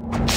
you